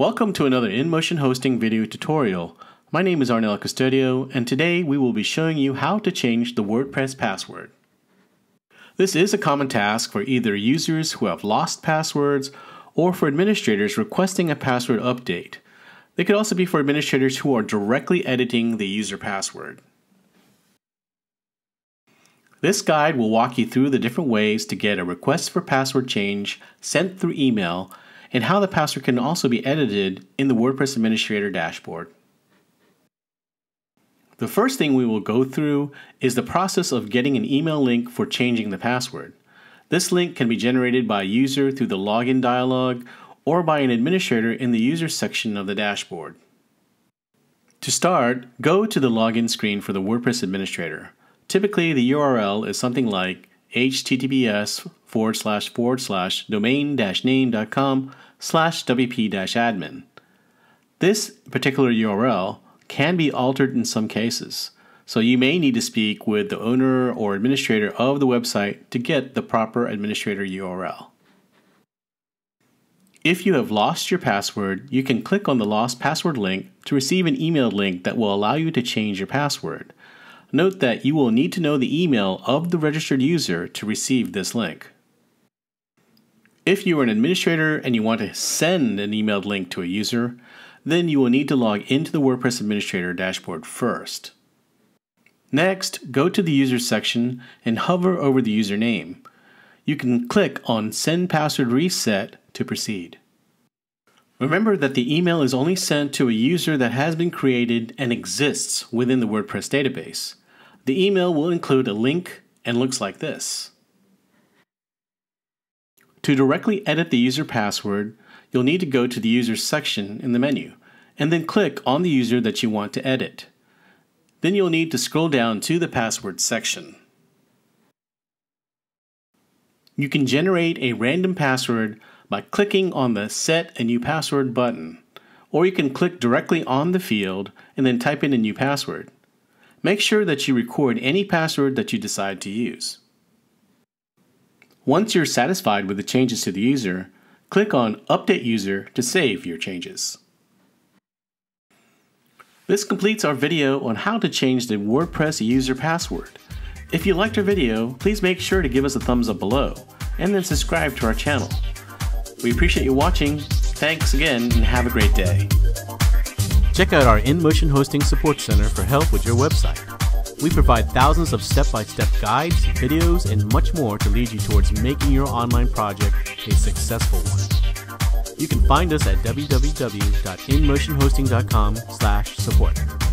Welcome to another InMotion Hosting video tutorial. My name is Arnel Custodio and today we will be showing you how to change the WordPress password. This is a common task for either users who have lost passwords or for administrators requesting a password update. They could also be for administrators who are directly editing the user password. This guide will walk you through the different ways to get a request for password change sent through email and how the password can also be edited in the WordPress Administrator dashboard. The first thing we will go through is the process of getting an email link for changing the password. This link can be generated by a user through the login dialog or by an administrator in the user section of the dashboard. To start, go to the login screen for the WordPress administrator. Typically, the URL is something like https forward slash forward slash domain dash name.com slash wp dash admin. This particular URL can be altered in some cases, so you may need to speak with the owner or administrator of the website to get the proper administrator URL. If you have lost your password, you can click on the lost password link to receive an email link that will allow you to change your password. Note that you will need to know the email of the registered user to receive this link. If you are an administrator and you want to send an emailed link to a user, then you will need to log into the WordPress Administrator dashboard first. Next, go to the user section and hover over the username. You can click on Send Password Reset to proceed. Remember that the email is only sent to a user that has been created and exists within the WordPress database. The email will include a link and looks like this. To directly edit the user password, you'll need to go to the Users section in the menu, and then click on the user that you want to edit. Then you'll need to scroll down to the Password section. You can generate a random password by clicking on the Set a New Password button, or you can click directly on the field and then type in a new password. Make sure that you record any password that you decide to use. Once you're satisfied with the changes to the user, click on Update User to save your changes. This completes our video on how to change the WordPress user password. If you liked our video, please make sure to give us a thumbs up below, and then subscribe to our channel. We appreciate you watching, thanks again, and have a great day. Check out our InMotion Hosting Support Center for help with your website. We provide thousands of step-by-step guides, videos, and much more to lead you towards making your online project a successful one. You can find us at www.inmotionhosting.com/support.